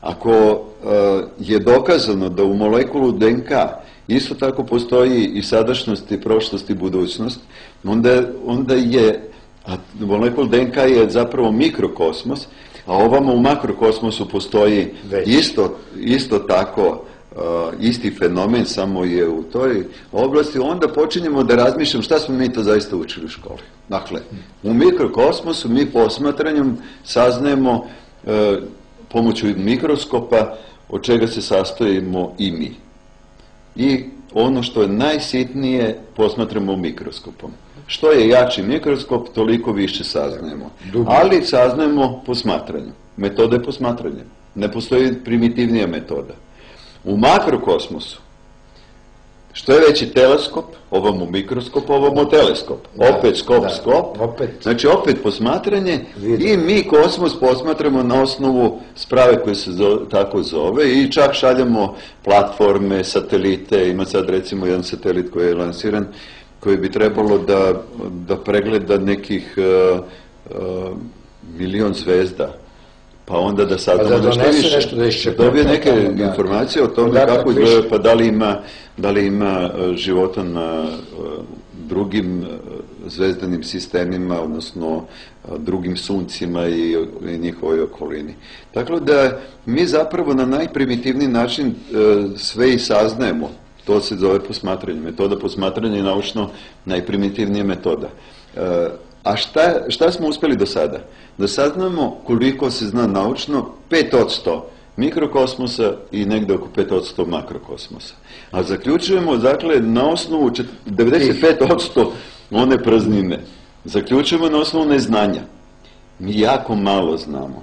ako e, je dokazano da u molekulu DNK isto tako postoji i sadašnjost i prošlost i budućnost, onda, onda je, a molekul DNK je zapravo mikrokosmos, a ovamo u makrokosmosu postoji isto, isto tako uh, isti fenomen, samo je u toj oblasti, onda počinjemo da razmišljamo šta smo mi to zaista učili u školi. Dakle, u mikrokosmosu mi posmatranjem saznajemo uh, pomoću mikroskopa od čega se sastojimo i mi. I ono što je najsitnije posmatramo mikroskopom. Što je jači mikroskop, toliko više saznajemo. Ali saznajemo posmatranjem. Metode posmatranja. Ne postoji primitivnija metoda. U makrokosmosu, što je veći teleskop, ovamo mikroskop, ovamo teleskop. Da, opet skop, da, skop. opet. Znači opet posmatranje Vidim. i mi kosmos posmatramo na osnovu sprave koje se tako zove i čak šaljamo platforme, satelite, ima sad recimo jedan satelit koji je lansiran koji bi trebalo da, da pregleda nekih uh, uh, milion zvezda pa onda da saznamo Pa da nešto više. nešto da iščepa dobije neke da. informacije o tome Podatak kako izgleda, pa da li ima, da li ima uh, života na uh, drugim uh, zvezdanim sistemima, odnosno drugim suncima i, i njihovoj okolini. Tako da mi zapravo na najprimitivniji način sve i saznajemo. To se zove posmatranje. Metoda posmatranja je naučno najprimitivnija metoda. A šta, šta smo uspeli do sada? Da saznamo koliko se zna naučno 5% mikrokosmosa i negde oko 5% makrokosmosa. A zaključujemo, dakle, na osnovu čet- 95% one praznine. Zaključujemo na osnovu neznanja. Mi jako malo znamo.